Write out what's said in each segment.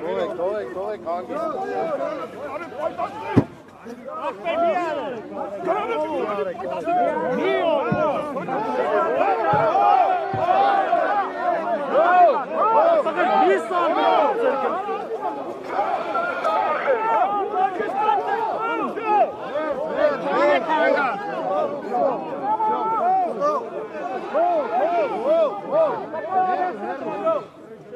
Korrekt, korrekt, korrekt, Hangi. Komm,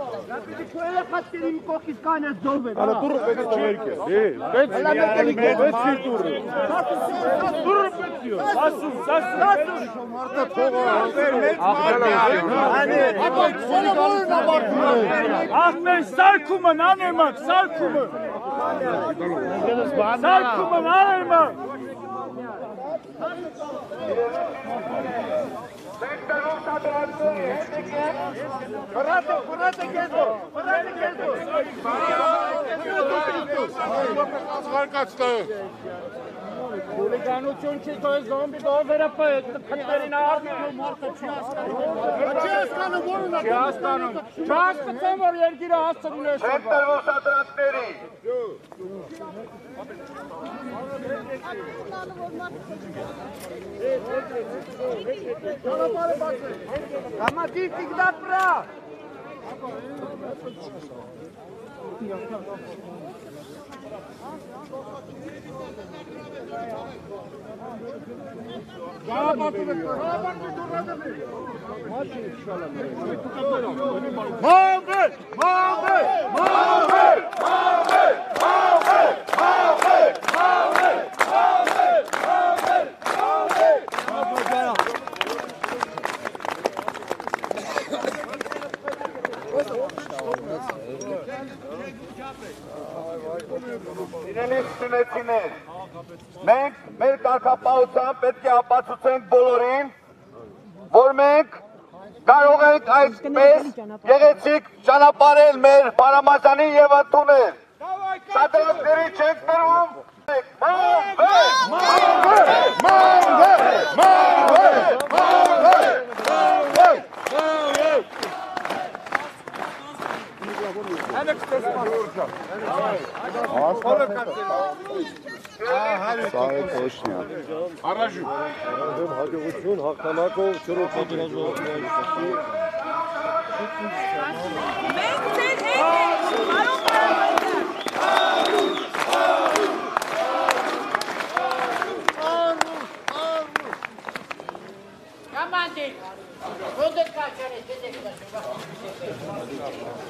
Պետք է քոյերը խածկերին կողքից կան է զովեն։ Արա դուր պետք է չերկե։ Է, պետք է միարմեր, պետք է դուրը։ Դուրը պետք է։ Ասում, ասում։ Մարտա թողա, մեր մեծ մարտա։ Անի, ապա քոնը որն է մարտում։ Ախմեն սարկումը նանեմակ, սարկումը։ Սարկումը նանեմակ։ Սեկտորով տաբանցում հետ եք եք Վրատը, վրատը կեզո, վրատը կեզո Վարկացտայ Հուլիգանություն չի կոյ զոմբի դով վերապը պտերին արդում մարդը չի ասկանում Չի ասկանում որուն ասկանում Չի ասկանում Չի ասկանում որ երկիրը հասցրուն է շորվա Հեկտար ոսատրատների Kamatik Dapra! Daha batırdık, daha batırdık, durmadık. Maçı inşallah. Mağdur! Mağdur! Mağdur! Mağdur! Իրենի սունեցիներ մենք մեր կարգապահությամբ պետք է ապացուցենք բոլորին որ մենք կարող ենք այսպես գեղեցիկ ճանապարհել մեր Փարամազանին եւ ընդունել Սադրանքների չենք տրվում Sahip koşmuyor. Aracı. Hadi uçun, hakkına kov, çürük. Biraz oldu. Come on, dude. Hold the car, Johnny. Get the car.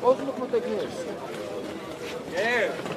Overlook moet ik niet. Yeah.